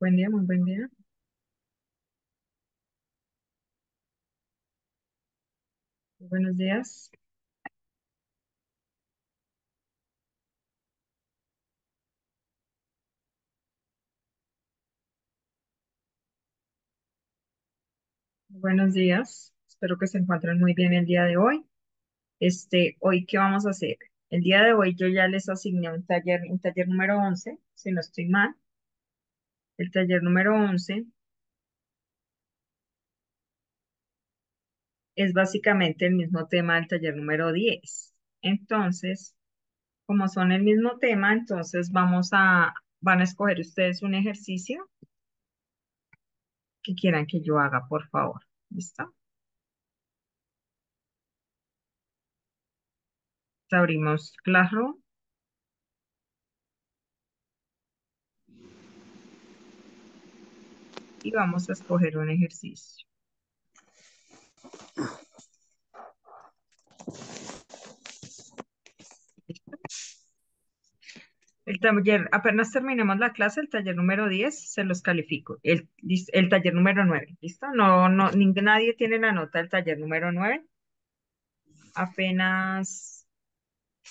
Buen día, muy buen día. Buenos días. Buenos días. Espero que se encuentren muy bien el día de hoy. Este, hoy, ¿qué vamos a hacer? El día de hoy yo ya les asigné un taller, un taller número 11, si no estoy mal. El taller número 11 es básicamente el mismo tema del taller número 10. Entonces, como son el mismo tema, entonces vamos a, van a escoger ustedes un ejercicio que quieran que yo haga, por favor. ¿Listo? Abrimos Classroom. Y vamos a escoger un ejercicio. El taller, apenas terminemos la clase, el taller número 10, se los califico. El, el taller número 9, ¿listo? No, no, nadie tiene la nota del taller número 9. Apenas,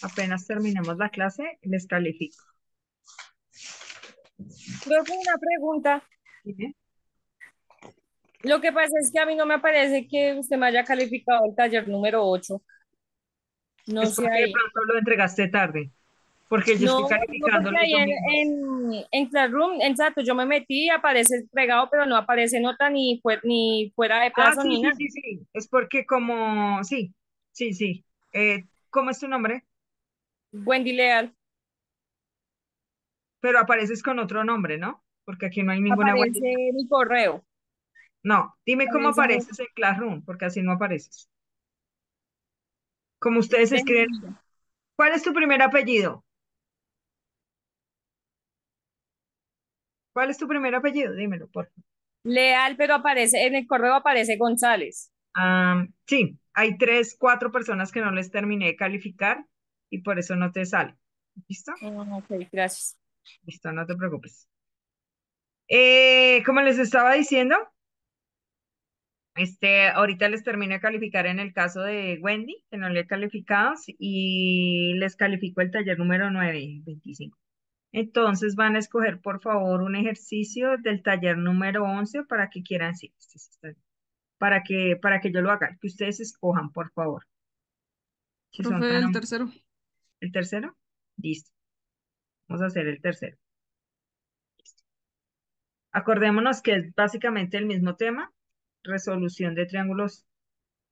apenas terminemos la clase, les califico. Creo que una pregunta. Lo que pasa es que a mí no me parece que usted me haya calificado el taller número 8. No es sé. Porque de pronto lo entregaste tarde. Porque yo estoy calificando no, en, en, en, Classroom, exacto, yo me metí, aparece pegado, pero no aparece nota ni, ni fuera de plazo ah, sí, ni sí, nada. Sí, sí, es porque como, sí, sí, sí. Eh, ¿Cómo es tu nombre? Wendy Leal. Pero apareces con otro nombre, ¿no? Porque aquí no hay ninguna Aparece mi correo. No, dime cómo apareces en Classroom, porque así no apareces. Como ustedes escriben. ¿Cuál es tu primer apellido? ¿Cuál es tu primer apellido? Dímelo, por favor. Leal, pero aparece, en el correo aparece González. Sí, hay tres, cuatro personas que no les terminé de calificar y por eso no te sale. ¿Listo? Ah, ok, gracias. Listo, no te preocupes. Eh, como les estaba diciendo, este, ahorita les termino de calificar en el caso de Wendy, que no le he calificado, y les califico el taller número 9, 25. Entonces van a escoger, por favor, un ejercicio del taller número 11 para que quieran, sí, para que, para que yo lo haga, que ustedes escojan, por favor. Si el tercero. ¿El tercero? Listo. Vamos a hacer el tercero. Acordémonos que es básicamente el mismo tema, resolución de triángulos,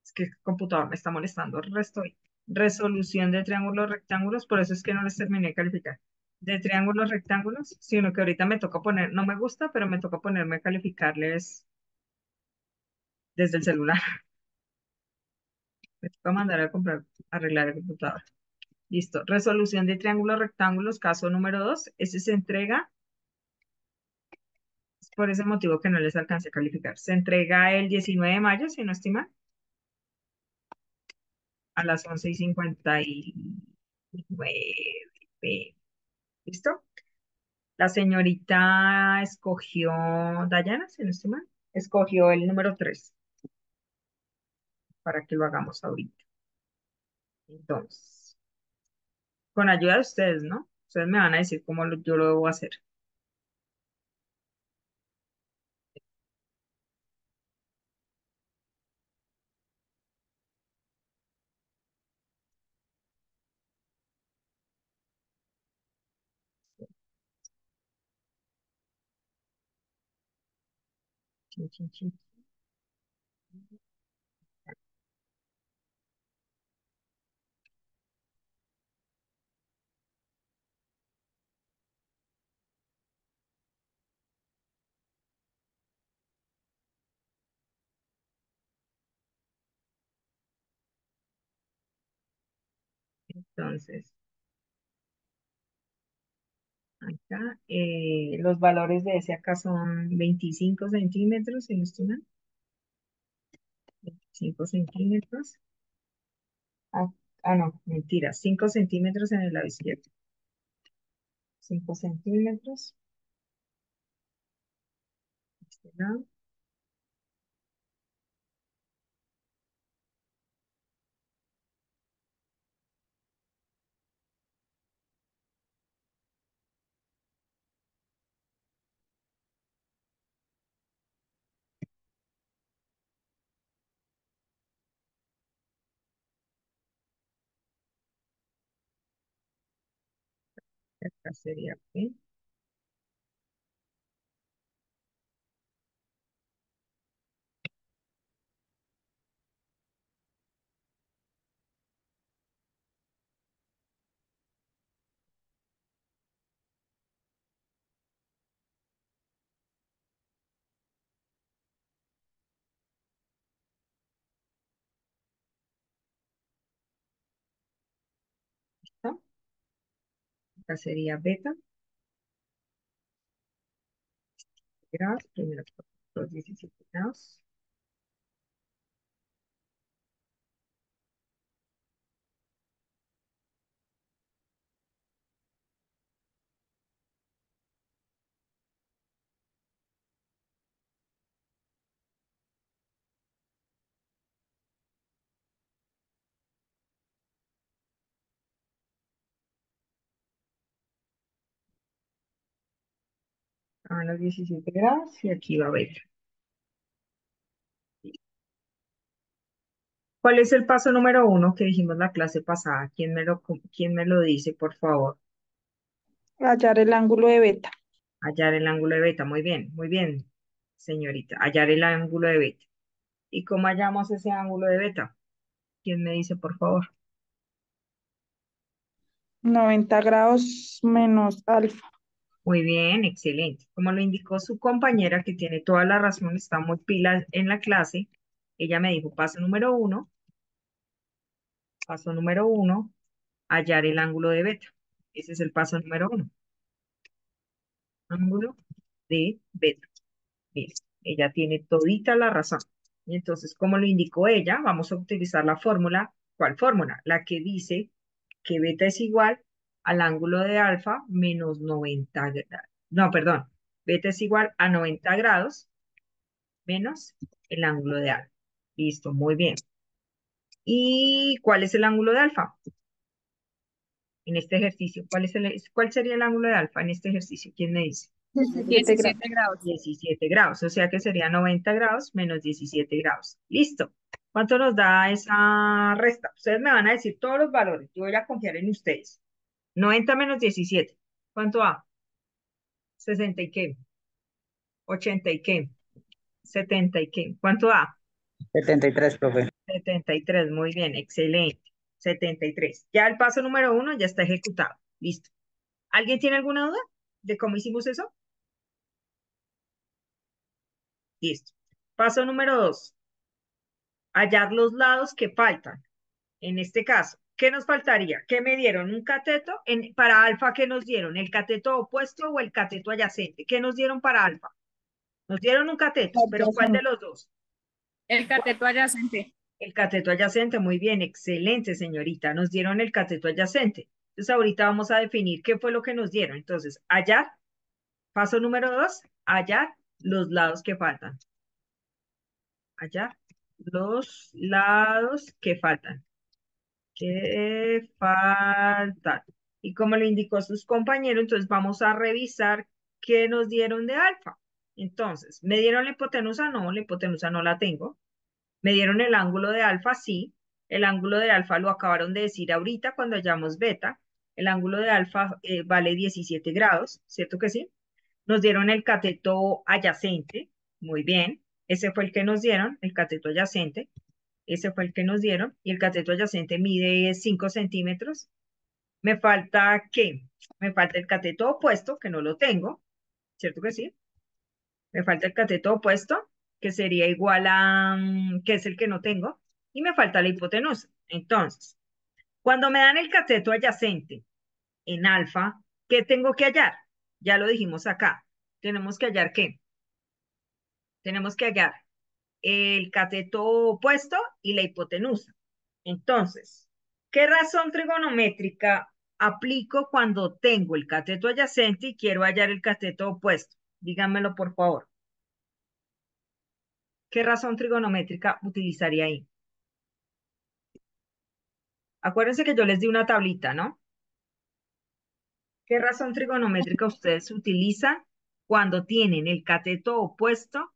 es que el computador me está molestando, resto, resolución de triángulos rectángulos, por eso es que no les terminé de calificar de triángulos rectángulos, sino que ahorita me toca poner, no me gusta, pero me toca ponerme a calificarles desde el celular. Me toca mandar a comprar, arreglar el computador. Listo. Resolución de triángulos rectángulos, caso número 2. Ese se entrega. Por ese motivo que no les alcancé a calificar. Se entrega el 19 de mayo, si no estima. A las 11 y 59. ¿Listo? La señorita escogió, Dayana, si no estoy mal, escogió el número 3 para que lo hagamos ahorita. Entonces, con ayuda de ustedes, ¿no? Ustedes me van a decir cómo yo lo debo hacer. Chin, chin. Entonces, acá eh, los valores de ese acá son 25 centímetros, si no estoy mal. 25 centímetros. Ah, ah, no, mentira, 5 centímetros en el lado izquierdo. 5 centímetros. Esta sería aquí. ¿Listo? Esta sería beta. Grados, primero los 17 grados. A los 17 grados y aquí va a ver. ¿Cuál es el paso número uno que dijimos la clase pasada? ¿Quién me lo, quién me lo dice, por favor? Hallar el ángulo de beta. Hallar el ángulo de beta. Muy bien, muy bien, señorita. Hallar el ángulo de beta. ¿Y cómo hallamos ese ángulo de beta? ¿Quién me dice, por favor? 90 grados menos alfa. Muy bien, excelente. Como lo indicó su compañera, que tiene toda la razón, está muy pila en la clase, ella me dijo, paso número uno, paso número uno, hallar el ángulo de beta. Ese es el paso número uno. Ángulo de beta. ella tiene todita la razón. Y entonces, como lo indicó ella, vamos a utilizar la fórmula. ¿Cuál fórmula? La que dice que beta es igual al ángulo de alfa menos 90 grados. No, perdón. Beta es igual a 90 grados menos el ángulo de alfa. Listo, muy bien. ¿Y cuál es el ángulo de alfa? En este ejercicio, ¿cuál, es el, ¿cuál sería el ángulo de alfa en este ejercicio? ¿Quién me dice? 17 grados. 17 grados, o sea que sería 90 grados menos 17 grados. Listo. ¿Cuánto nos da esa resta? Ustedes me van a decir todos los valores. Yo voy a confiar en ustedes. 90 menos 17. ¿Cuánto da? 60 y qué? 80 y qué? 70 y qué? ¿Cuánto da? 73, profe. 73, muy bien, excelente. 73. Ya el paso número uno ya está ejecutado. Listo. ¿Alguien tiene alguna duda de cómo hicimos eso? Listo. Paso número dos. Hallar los lados que faltan. En este caso, ¿Qué nos faltaría? ¿Qué me dieron? ¿Un cateto? En, para alfa, ¿qué nos dieron? ¿El cateto opuesto o el cateto adyacente? ¿Qué nos dieron para alfa? Nos dieron un cateto, pero ¿cuál de los dos? El cateto adyacente. El cateto adyacente, muy bien, excelente, señorita. Nos dieron el cateto adyacente. Entonces, ahorita vamos a definir qué fue lo que nos dieron. Entonces, hallar, paso número dos, hallar los lados que faltan. Hallar los lados que faltan que falta. Y como le indicó sus compañeros, entonces vamos a revisar qué nos dieron de alfa. Entonces, ¿me dieron la hipotenusa? No, la hipotenusa no la tengo. ¿Me dieron el ángulo de alfa? Sí. El ángulo de alfa lo acabaron de decir ahorita cuando hallamos beta. El ángulo de alfa eh, vale 17 grados, ¿cierto que sí? Nos dieron el cateto adyacente, muy bien. Ese fue el que nos dieron, el cateto adyacente. Ese fue el que nos dieron. Y el cateto adyacente mide 5 centímetros. Me falta, ¿qué? Me falta el cateto opuesto, que no lo tengo. ¿Cierto que sí? Me falta el cateto opuesto, que sería igual a, mm, que es el que no tengo. Y me falta la hipotenusa. Entonces, cuando me dan el cateto adyacente en alfa, ¿qué tengo que hallar? Ya lo dijimos acá. Tenemos que hallar qué? Tenemos que hallar el cateto opuesto y la hipotenusa. Entonces, ¿qué razón trigonométrica aplico cuando tengo el cateto adyacente y quiero hallar el cateto opuesto? Díganmelo, por favor. ¿Qué razón trigonométrica utilizaría ahí? Acuérdense que yo les di una tablita, ¿no? ¿Qué razón trigonométrica ustedes utilizan cuando tienen el cateto opuesto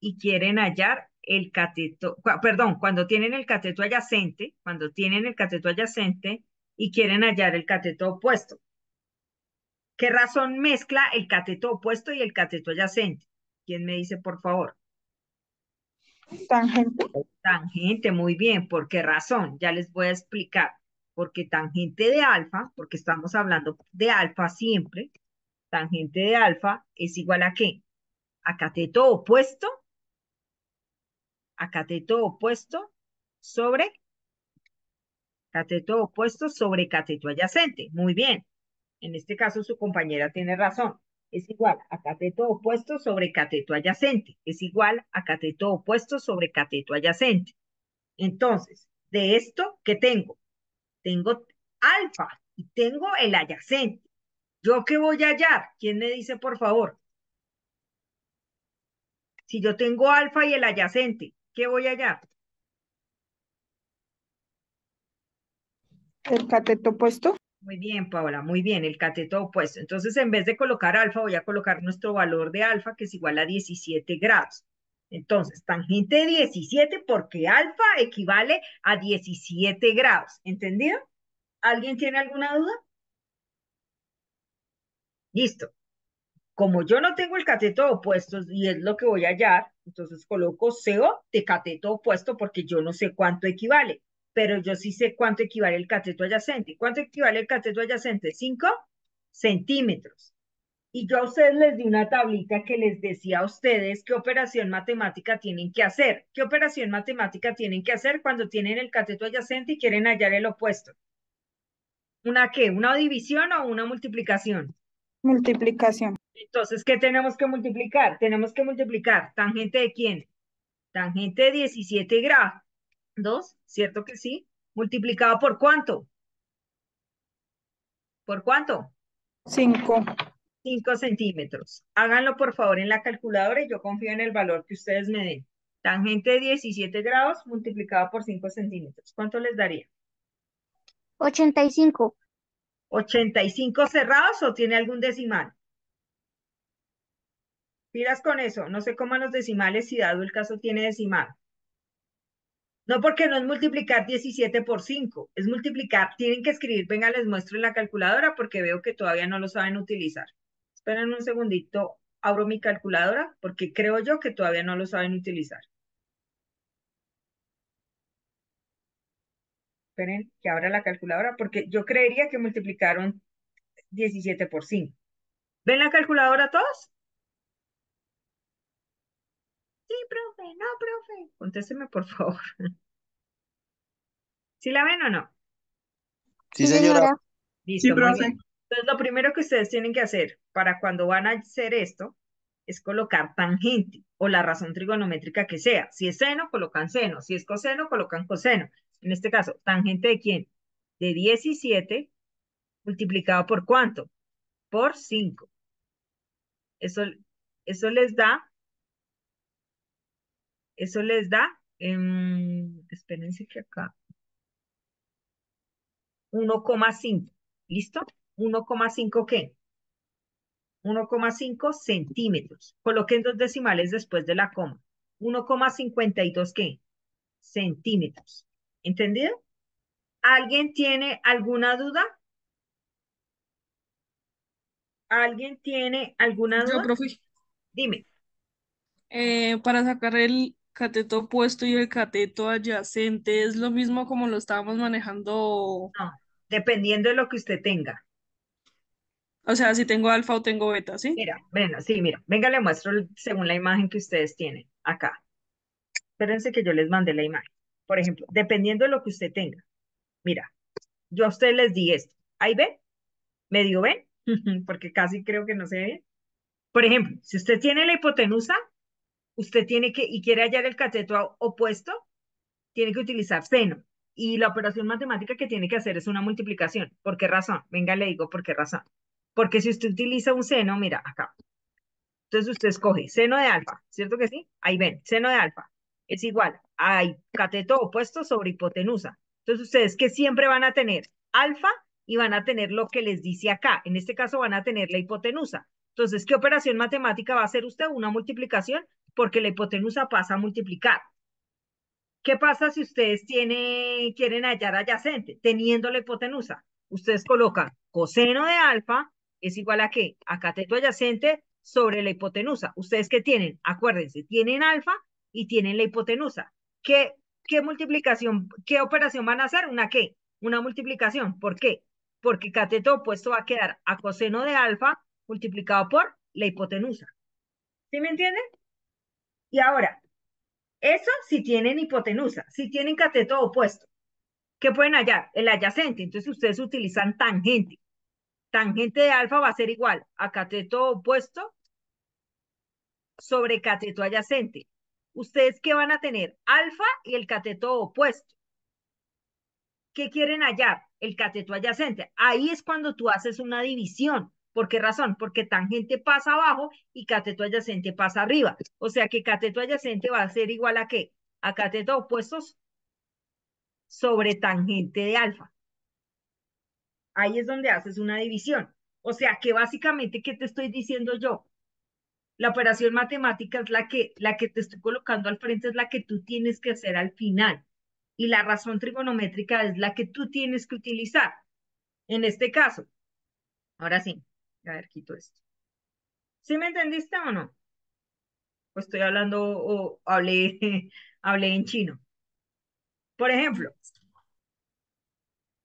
y quieren hallar el cateto, perdón, cuando tienen el cateto adyacente, cuando tienen el cateto adyacente y quieren hallar el cateto opuesto? ¿Qué razón mezcla el cateto opuesto y el cateto adyacente? ¿Quién me dice, por favor? Tangente. Tangente, muy bien. ¿Por qué razón? Ya les voy a explicar. Porque tangente de alfa, porque estamos hablando de alfa siempre, tangente de alfa es igual a qué? A cateto opuesto, a cateto opuesto sobre cateto opuesto sobre cateto adyacente. Muy bien. En este caso su compañera tiene razón. Es igual a cateto opuesto sobre cateto adyacente. Es igual a cateto opuesto sobre cateto adyacente. Entonces, de esto, ¿qué tengo? Tengo alfa y tengo el adyacente. ¿Yo qué voy a hallar? ¿Quién me dice, por favor? Si yo tengo alfa y el adyacente, ¿qué voy a hallar? El cateto opuesto. Muy bien, Paola, muy bien, el cateto opuesto. Entonces, en vez de colocar alfa, voy a colocar nuestro valor de alfa, que es igual a 17 grados. Entonces, tangente de 17, porque alfa equivale a 17 grados. ¿Entendido? ¿Alguien tiene alguna duda? Listo. Como yo no tengo el cateto opuesto y es lo que voy a hallar, entonces coloco CO de cateto opuesto porque yo no sé cuánto equivale pero yo sí sé cuánto equivale el cateto adyacente. ¿Cuánto equivale el cateto adyacente? 5 centímetros. Y yo a ustedes les di una tablita que les decía a ustedes qué operación matemática tienen que hacer. ¿Qué operación matemática tienen que hacer cuando tienen el cateto adyacente y quieren hallar el opuesto? ¿Una qué? ¿Una división o una multiplicación? Multiplicación. Entonces, ¿qué tenemos que multiplicar? Tenemos que multiplicar. ¿Tangente de quién? Tangente de 17 grados 2, ¿cierto que sí? ¿Multiplicado por cuánto? ¿Por cuánto? 5. 5 centímetros. Háganlo por favor en la calculadora y yo confío en el valor que ustedes me den. Tangente de 17 grados multiplicado por 5 centímetros. ¿Cuánto les daría? 85. ¿85 cerrados o tiene algún decimal? Pilas con eso. No sé cómo en los decimales, si dado el caso tiene decimal. No porque no es multiplicar 17 por 5, es multiplicar, tienen que escribir, venga, les muestro en la calculadora porque veo que todavía no lo saben utilizar. Esperen un segundito, abro mi calculadora porque creo yo que todavía no lo saben utilizar. Esperen que abra la calculadora porque yo creería que multiplicaron 17 por 5. ¿Ven la calculadora todos? Sí, profe, no, profe. Contésteme, por favor. ¿Sí la ven o no? Sí, señora. Listo, Sí, profe. Entonces, lo primero que ustedes tienen que hacer para cuando van a hacer esto es colocar tangente o la razón trigonométrica que sea. Si es seno, colocan seno. Si es coseno, colocan coseno. En este caso, tangente de quién? De 17 multiplicado por cuánto? Por 5. Eso, eso les da eso les da, em, espérense que acá, 1,5, ¿listo? 1,5 ¿qué? 1,5 centímetros. Coloquen dos decimales después de la coma. 1,52 ¿qué? Centímetros. ¿Entendido? ¿Alguien tiene alguna duda? ¿Alguien tiene alguna Yo, duda? profe, Dime. eh, para sacar el cateto opuesto y el cateto adyacente, ¿es lo mismo como lo estábamos manejando? No, dependiendo de lo que usted tenga. O sea, si tengo alfa o tengo beta, ¿sí? Mira, bueno, sí, mira, venga, le muestro según la imagen que ustedes tienen acá. Espérense que yo les mandé la imagen. Por ejemplo, dependiendo de lo que usted tenga. Mira, yo a ustedes les di esto. ¿Ahí ven? ¿Medio ven? Porque casi creo que no se ve bien. Por ejemplo, si usted tiene la hipotenusa, usted tiene que, y quiere hallar el cateto opuesto, tiene que utilizar seno. Y la operación matemática que tiene que hacer es una multiplicación. ¿Por qué razón? Venga, le digo por qué razón. Porque si usted utiliza un seno, mira, acá. Entonces usted escoge seno de alfa, ¿cierto que sí? Ahí ven, seno de alfa es igual a cateto opuesto sobre hipotenusa. Entonces ustedes que siempre van a tener alfa y van a tener lo que les dice acá. En este caso van a tener la hipotenusa. Entonces, ¿qué operación matemática va a hacer usted? Una multiplicación porque la hipotenusa pasa a multiplicar. ¿Qué pasa si ustedes tienen, quieren hallar adyacente teniendo la hipotenusa? Ustedes colocan coseno de alfa es igual a qué? A cateto adyacente sobre la hipotenusa. ¿Ustedes qué tienen? Acuérdense, tienen alfa y tienen la hipotenusa. ¿Qué, qué multiplicación, qué operación van a hacer? ¿Una qué? Una multiplicación. ¿Por qué? Porque cateto opuesto va a quedar a coseno de alfa multiplicado por la hipotenusa. ¿Sí me entienden? Y ahora, eso si tienen hipotenusa, si tienen cateto opuesto, ¿qué pueden hallar? El adyacente. Entonces ustedes utilizan tangente. Tangente de alfa va a ser igual a cateto opuesto sobre cateto adyacente. ¿Ustedes qué van a tener? Alfa y el cateto opuesto. ¿Qué quieren hallar? El cateto adyacente. Ahí es cuando tú haces una división. ¿Por qué razón? Porque tangente pasa abajo y cateto adyacente pasa arriba. O sea que cateto adyacente va a ser igual a qué? A cateto opuestos sobre tangente de alfa. Ahí es donde haces una división. O sea que básicamente, ¿qué te estoy diciendo yo? La operación matemática es la que, la que te estoy colocando al frente, es la que tú tienes que hacer al final. Y la razón trigonométrica es la que tú tienes que utilizar. En este caso, ahora sí, a ver, quito esto. ¿Sí me entendiste o no? Estoy hablando o hablé, hablé en chino. Por ejemplo,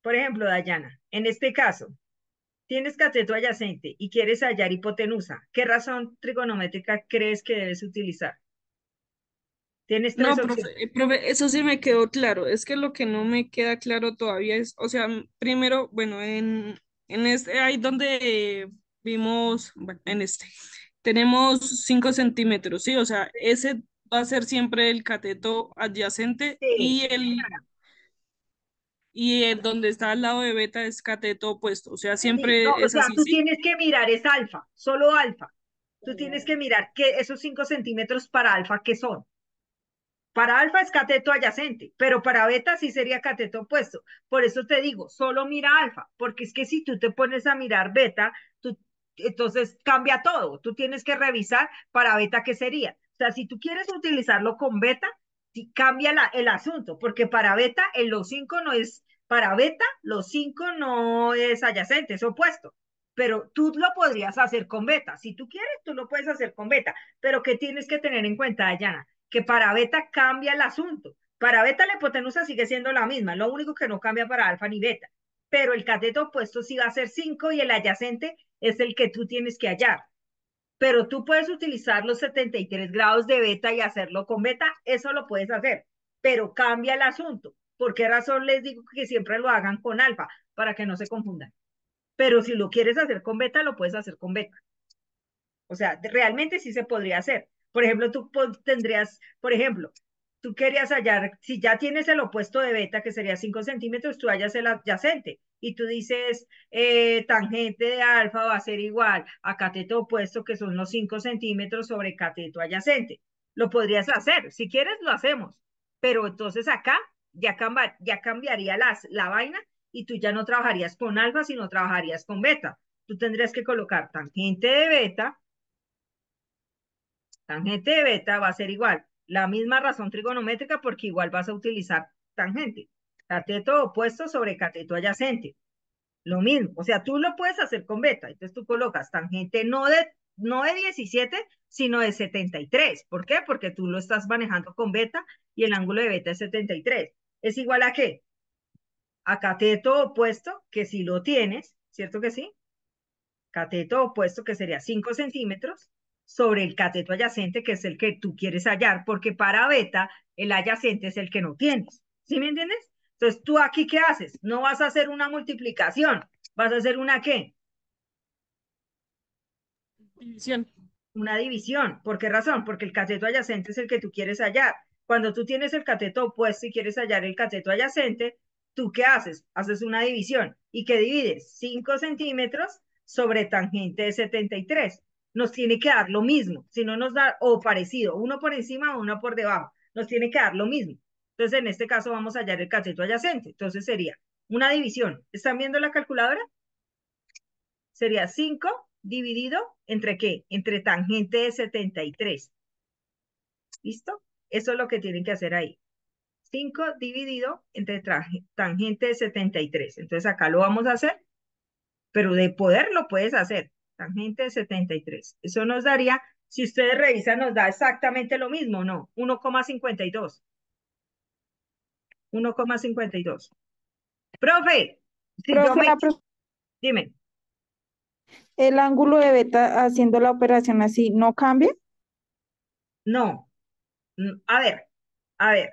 por ejemplo, Dayana, en este caso, tienes cateto adyacente y quieres hallar hipotenusa. ¿Qué razón trigonométrica crees que debes utilizar? Tienes tres No, profe, eh, profe, eso sí me quedó claro. Es que lo que no me queda claro todavía es, o sea, primero, bueno, en, en este, ahí donde vimos, bueno, en este, tenemos 5 centímetros, ¿sí? O sea, ese va a ser siempre el cateto adyacente Sí, y el, y el donde está al lado de beta es cateto opuesto. O sea, Sí, siempre no, o sea, así, tú ¿sí? tienes que mirar es alfa, solo alfa. Tú tienes que mirar que esos 5 centímetros para alfa, ¿qué son? Para alfa es cateto adyacente, pero para beta sí sería cateto opuesto. Por eso te digo, solo mira alfa, porque es que si tú te pones a mirar beta, tú, entonces cambia todo. Tú tienes que revisar para beta qué sería. O sea, si tú quieres utilizarlo con beta, sí, cambia el asunto, porque para beta en los 5 no es, para beta los 5 no es adyacente, es opuesto. Pero tú lo podrías hacer con beta. Si tú quieres, tú lo puedes hacer con beta. Pero ¿qué tienes que tener en cuenta, Dayana? que para beta cambia el asunto. Para beta la hipotenusa sigue siendo la misma, lo único que no cambia para alfa ni beta. Pero el cateto opuesto sí va a ser 5 y el adyacente es el que tú tienes que hallar. Pero tú puedes utilizar los 73 grados de beta y hacerlo con beta, eso lo puedes hacer. Pero cambia el asunto. ¿Por qué razón les digo que siempre lo hagan con alfa? Para que no se confundan. Pero si lo quieres hacer con beta, lo puedes hacer con beta. O sea, realmente sí se podría hacer. Por ejemplo, tú tendrías, por ejemplo, tú querías hallar, si ya tienes el opuesto de beta, que sería 5 centímetros, tú hallas el adyacente y tú dices, eh, tangente de alfa va a ser igual a cateto opuesto, que son los 5 centímetros sobre cateto adyacente. Lo podrías hacer, si quieres lo hacemos, pero entonces acá ya, ya cambiaría las, la vaina y tú ya no trabajarías con alfa, sino trabajarías con beta. Tú tendrías que colocar tangente de beta tangente de beta va a ser igual. La misma razón trigonométrica porque igual vas a utilizar tangente. Cateto opuesto sobre cateto adyacente. Lo mismo. O sea, tú lo puedes hacer con beta. Entonces tú colocas tangente no de, no de 17, sino de 73. ¿Por qué? Porque tú lo estás manejando con beta y el ángulo de beta es 73. ¿Es igual a qué? A cateto opuesto, que si lo tienes, ¿cierto que sí? Cateto opuesto, que sería 5 centímetros, sobre el cateto adyacente, que es el que tú quieres hallar, porque para beta el adyacente es el que no tienes. ¿Sí me entiendes? Entonces, ¿tú aquí qué haces? No vas a hacer una multiplicación, vas a hacer una qué? División. Una división. ¿Por qué razón? Porque el cateto adyacente es el que tú quieres hallar. Cuando tú tienes el cateto opuesto y quieres hallar el cateto adyacente, ¿tú qué haces? Haces una división. ¿Y qué divides? 5 centímetros sobre tangente de 73. nos tiene que dar lo mismo, si no nos da, o parecido, uno por encima o uno por debajo, nos tiene que dar lo mismo. Entonces, en este caso vamos a hallar el cateto adyacente. Entonces sería una división. ¿Están viendo la calculadora? Sería 5 dividido entre qué? Entre tangente de 73. ¿Listo? Eso es lo que tienen que hacer ahí. 5 dividido entre tangente de 73. Entonces acá lo vamos a hacer, pero de poder lo puedes hacer. Tangente de 73. Eso nos daría, si ustedes revisan, nos da exactamente lo mismo, ¿no? 1,52. 1,52. Profe, si yo me... Dime. ¿El ángulo de beta haciendo la operación así no cambia? No. A ver, a ver.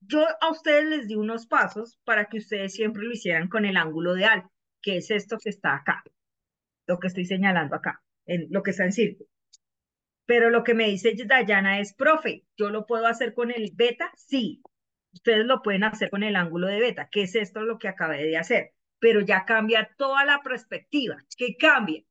Yo a ustedes les di unos pasos para que ustedes siempre lo hicieran con el ángulo de alfa, que es esto que está acá, lo que estoy señalando acá, en lo que está en círculo. Pero lo que me dice Dayana es, profe, ¿yo lo puedo hacer con el beta? Sí, ustedes lo pueden hacer con el ángulo de beta, que es esto lo que acabé de hacer, pero ya cambia toda la perspectiva. ¿Qué cambia?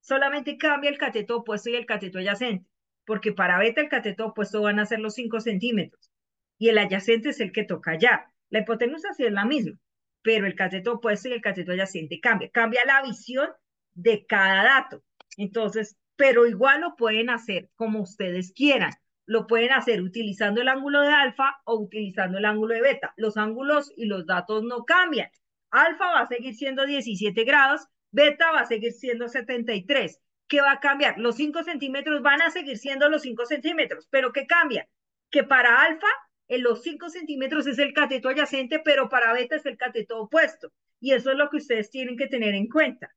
Solamente cambia el cateto opuesto y el cateto adyacente, porque para beta el cateto opuesto van a ser los 5 centímetros y el adyacente es el que toca allá. La hipotenusa sí es la misma, pero el cateto opuesto y el cateto adyacente cambia. Cambia la visión de cada dato. Entonces, pero igual lo pueden hacer como ustedes quieran lo pueden hacer utilizando el ángulo de alfa o utilizando el ángulo de beta. Los ángulos y los datos no cambian. Alfa va a seguir siendo 17 grados, beta va a seguir siendo 73. ¿Qué va a cambiar? Los 5 centímetros van a seguir siendo los 5 centímetros, pero ¿qué cambia? Que para alfa, en los 5 centímetros es el cateto adyacente, pero para beta es el cateto opuesto. Y eso es lo que ustedes tienen que tener en cuenta.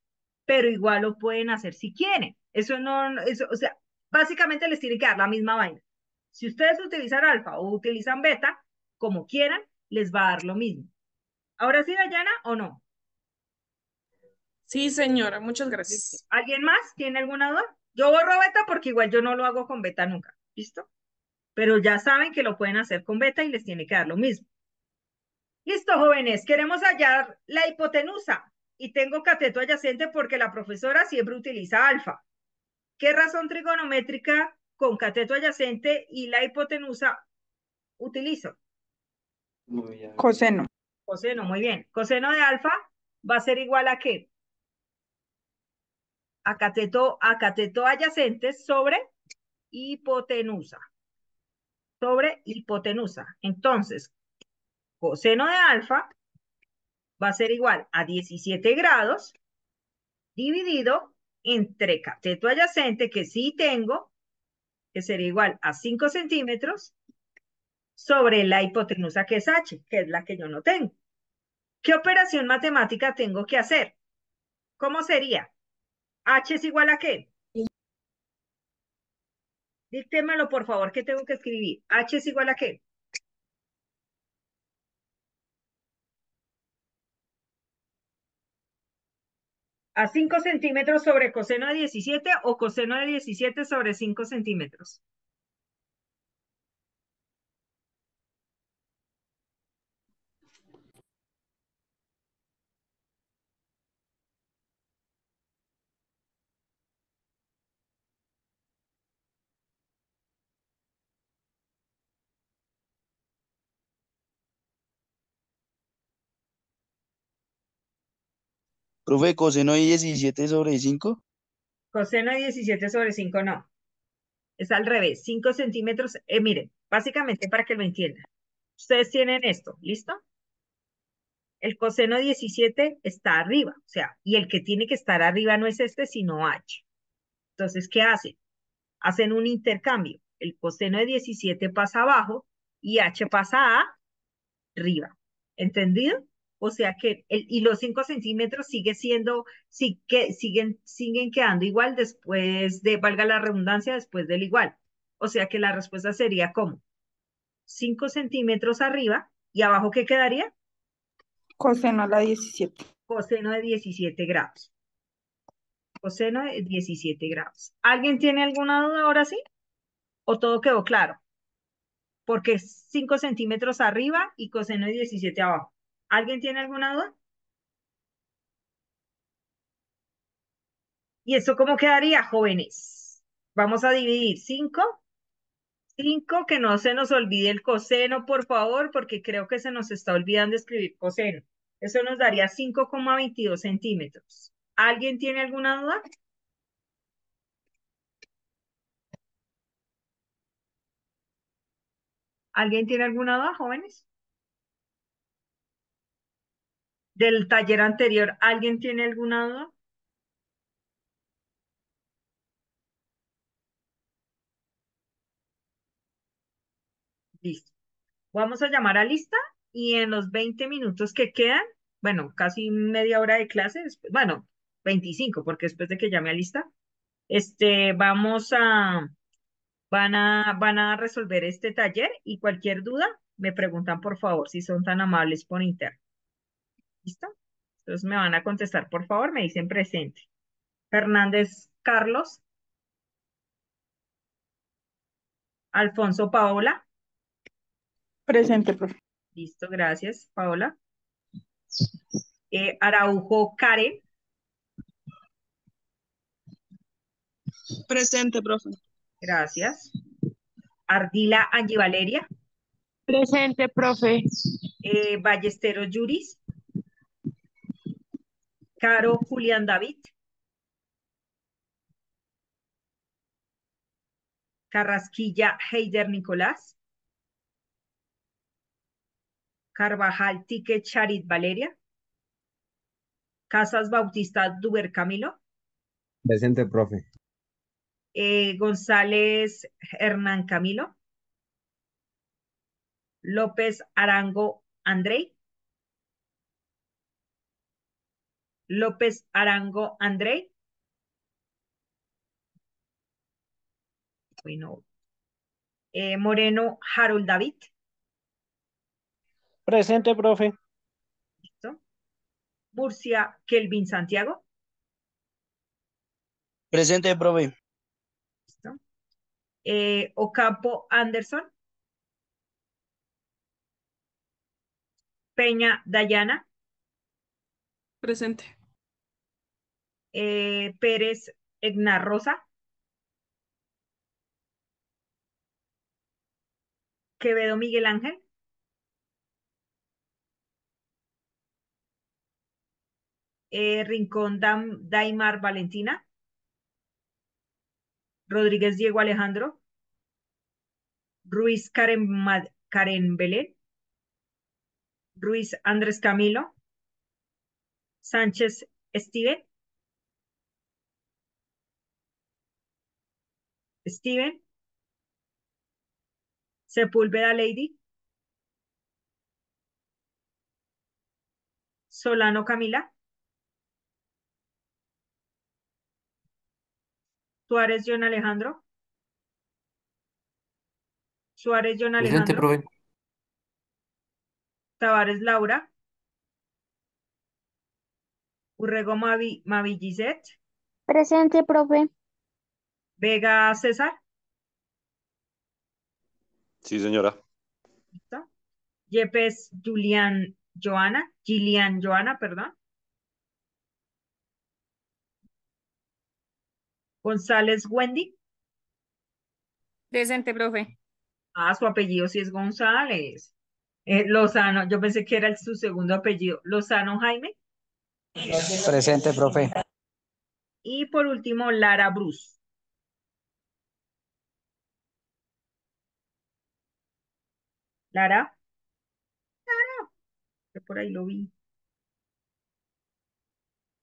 Pero igual lo pueden hacer si quieren. Eso no, eso, o sea, básicamente les tiene que dar la misma vaina. Si ustedes utilizan alfa o utilizan beta, como quieran, les va a dar lo mismo. ¿Ahora sí, Dayana, o no? Sí, señora, muchas gracias. ¿Alguien más tiene alguna duda? Yo borro beta porque igual yo no lo hago con beta nunca, ¿listo? Pero ya saben que lo pueden hacer con beta y les tiene que dar lo mismo. Listo, jóvenes, queremos hallar la hipotenusa y tengo cateto adyacente porque la profesora siempre utiliza alfa. ¿Qué razón trigonométrica con cateto adyacente y la hipotenusa utilizo. Coseno. Coseno, muy bien. Coseno de alfa va a ser igual a qué? A cateto, a cateto adyacente sobre hipotenusa. Sobre hipotenusa. Entonces, coseno de alfa va a ser igual a 17 grados dividido entre cateto adyacente, que sí tengo, que sería igual a 5 centímetros, sobre la hipotenusa que es h, que es la que yo no tengo. ¿Qué operación matemática tengo que hacer? ¿Cómo sería? h es igual a qué? Díctemelo, por favor, ¿qué tengo que escribir? h es igual a qué? A 5 centímetros sobre coseno de 17 o coseno de 17 sobre 5 centímetros. Profe, coseno de 17 sobre 5. Coseno de 17 sobre 5 no. Es al revés, 5 centímetros. Eh, miren, básicamente para que lo entiendan. Ustedes tienen esto, ¿listo? El coseno de 17 está arriba, o sea, y el que tiene que estar arriba no es este, sino h. Entonces, ¿qué hacen? Hacen un intercambio. El coseno de 17 pasa abajo y h pasa arriba. ¿Entendido? O sea que, el, y los 5 centímetros sigue siendo, sí, que, siguen, siguen quedando igual después de, valga la redundancia, después del igual. O sea que la respuesta sería como 5 centímetros arriba y abajo, ¿qué quedaría? Coseno a la 17. Coseno de 17 grados. Coseno de 17 grados. ¿Alguien tiene alguna duda ahora sí? ¿O todo quedó claro? Porque 5 centímetros arriba y coseno de 17 abajo. ¿Alguien tiene alguna duda? ¿Y eso cómo quedaría, jóvenes? vamos a dividir 5. 5, que no se nos olvide el coseno, por favor, porque creo que se nos está olvidando escribir coseno. Eso nos daría 5,22 centímetros. ¿Alguien tiene alguna duda? ¿Alguien tiene alguna duda, jóvenes? Del taller anterior, ¿alguien tiene alguna duda? Listo. Vamos a llamar a lista y en los 20 minutos que quedan, bueno, casi media hora de clase, bueno, 25, porque después de que llame a lista, este, vamos a, van a, van a resolver este taller y cualquier duda me preguntan por favor si son tan amables por interno. ¿Listo? Entonces me van a contestar por favor, me dicen presente. Fernández Carlos. Alfonso Paola. Presente, profe. Listo, gracias, Paola. Eh, Araujo Karen. Presente, profe. Gracias. Ardila Angie Valeria. Presente, profe. Eh, Ballesteros Yuris. Caro Julián David. Carrasquilla Heider Nicolás. Carvajal Tique Charit Valeria. Casas Bautista Duber Camilo. Presente, profe. Eh, González Hernán Camilo. López Arango Andrei. López Arango Andrei. Bueno. Eh, Moreno Harold David. Presente, profe. ¿Listo? Murcia Kelvin Santiago. Presente, profe. ¿Listo? Eh, Ocampo Anderson. Peña Dayana. Presente. Eh, Pérez Egnar Rosa. Quevedo Miguel Ángel. Eh, Rincón Dam- Daimar Valentina. Rodríguez Diego Alejandro. Ruiz Karen, Karen Belén. Ruiz Andrés Camilo. Sánchez Steven. Steven. Sepúlveda Lady. Solano Camila. Suárez John Alejandro. Suárez John Presente, Alejandro. profe. Tavares Laura. Urrego Mavi, Mavi Gisette. Presente, profe. Vega César. Sí, señora. ¿Listo? Yepes Julián Joana. Gillian Joana, perdón. González Wendy. Presente, profe. Ah, su apellido sí es González. Eh, Lozano, yo pensé que era el- su segundo apellido. Lozano Jaime. Presente, profe. Y por último, Lara Bruce. Lara. Lara. Que por ahí lo vi.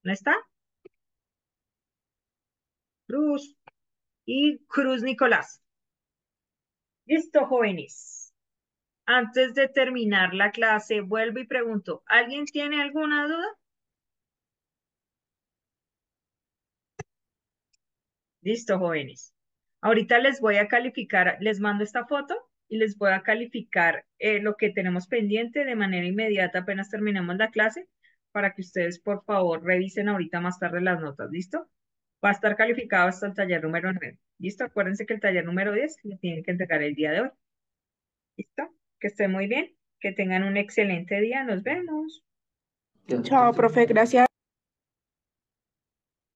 ¿No está? Cruz. Y Cruz Nicolás. Listo, jóvenes. Antes de terminar la clase, vuelvo y pregunto, ¿alguien tiene alguna duda? Listo, jóvenes. Ahorita les voy a calificar, les mando esta foto y les voy a calificar eh, lo que tenemos pendiente de manera inmediata apenas terminemos la clase para que ustedes, por favor, revisen ahorita más tarde las notas. ¿Listo? Va a estar calificado hasta el taller número 9. ¿Listo? Acuérdense que el taller número 10 lo tienen que entregar el día de hoy. ¿Listo? Que estén muy bien. Que tengan un excelente día. Nos vemos. Chao, profe, gracias.